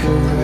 could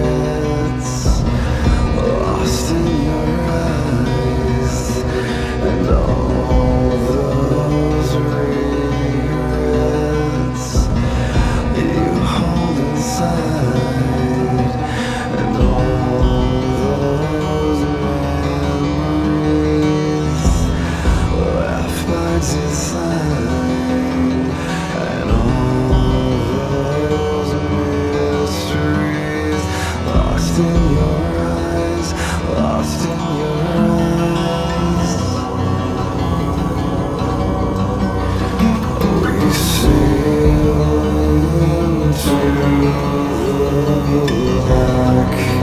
back.